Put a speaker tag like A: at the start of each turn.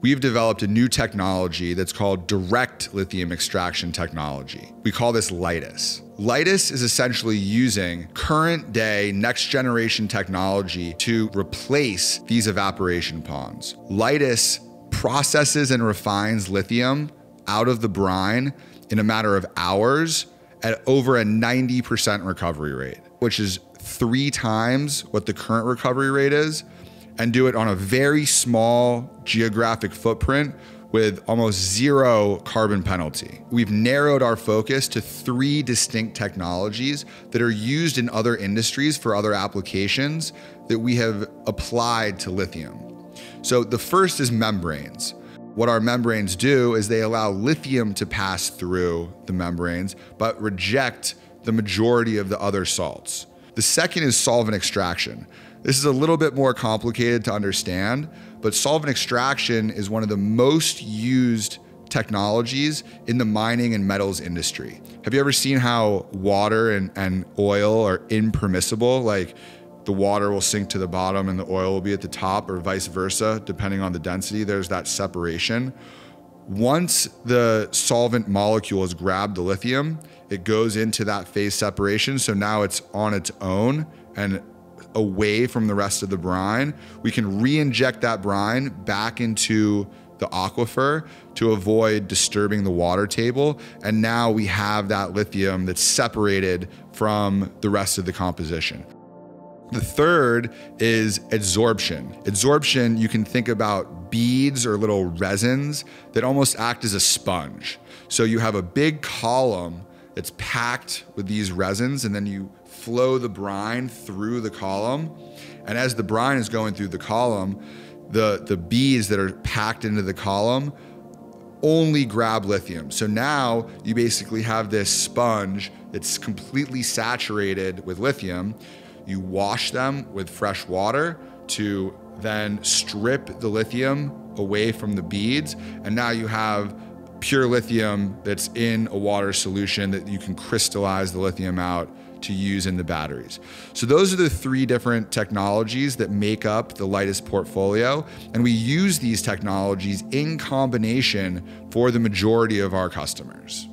A: we've developed a new technology that's called direct lithium extraction technology. We call this LiTAS. LiTAS is essentially using current day, next generation technology to replace these evaporation ponds. LiTAS processes and refines lithium out of the brine in a matter of hours at over a 90% recovery rate, which is three times what the current recovery rate is, and do it on a very small geographic footprint with almost zero carbon penalty. We've narrowed our focus to three distinct technologies that are used in other industries for other applications that we have applied to lithium. So the first is membranes. What our membranes do is they allow lithium to pass through the membranes, but reject the majority of the other salts. The second is solvent extraction. This is a little bit more complicated to understand, but solvent extraction is one of the most used technologies in the mining and metals industry. Have you ever seen how water and, and oil are impermissible? Like the water will sink to the bottom and the oil will be at the top, or vice versa, depending on the density. There's that separation. Once the solvent molecule has grabbed the lithium, it goes into that phase separation. So now it's on its own and away from the rest of the brine. We can re inject that brine back into the aquifer to avoid disturbing the water table. And now we have that lithium that's separated from the rest of the composition. The third is adsorption. Adsorption, you can think about beads or little resins that almost act as a sponge. So you have a big column that's packed with these resins, and then you flow the brine through the column. And as the brine is going through the column, the, the beads that are packed into the column only grab lithium. So now you basically have this sponge that's completely saturated with lithium. You wash them with fresh water to then strip the lithium away from the beads. And now you have pure lithium that's in a water solution that you can crystallize the lithium out to use in the batteries. So those are the three different technologies that make up the LiTAS portfolio. And we use these technologies in combination for the majority of our customers.